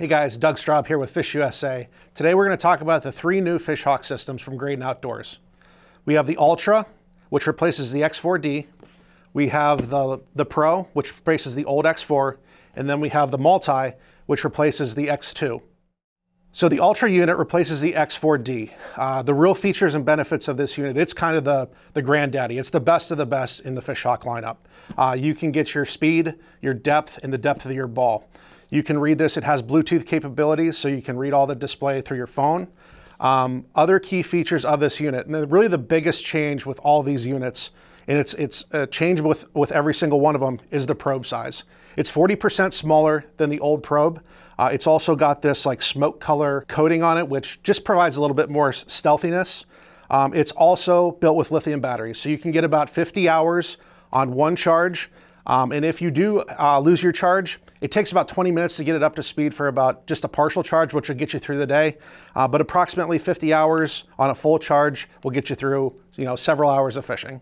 Hey guys, Doug Straub here with Fish USA. Today we're going to talk about the three new Fish Hawk systems from Graton Outdoors. We have the Ultra, which replaces the X4D. We have the, the Pro, which replaces the old X4. And then we have the Multi, which replaces the X2. So the Ultra unit replaces the X4D. Uh, the real features and benefits of this unit, it's kind of the, the granddaddy. It's the best of the best in the Fish Hawk lineup. Uh, you can get your speed, your depth, and the depth of your ball. You can read this. It has Bluetooth capabilities, so you can read all the display through your phone. Um, other key features of this unit, and really the biggest change with all these units, and it's, it's a change with, with every single one of them, is the probe size. It's 40% smaller than the old probe. Uh, it's also got this like smoke color coating on it, which just provides a little bit more stealthiness. Um, it's also built with lithium batteries, so you can get about 50 hours on one charge. Um, and if you do uh, lose your charge, it takes about 20 minutes to get it up to speed for about just a partial charge, which will get you through the day. Uh, but approximately 50 hours on a full charge will get you through, you know, several hours of fishing.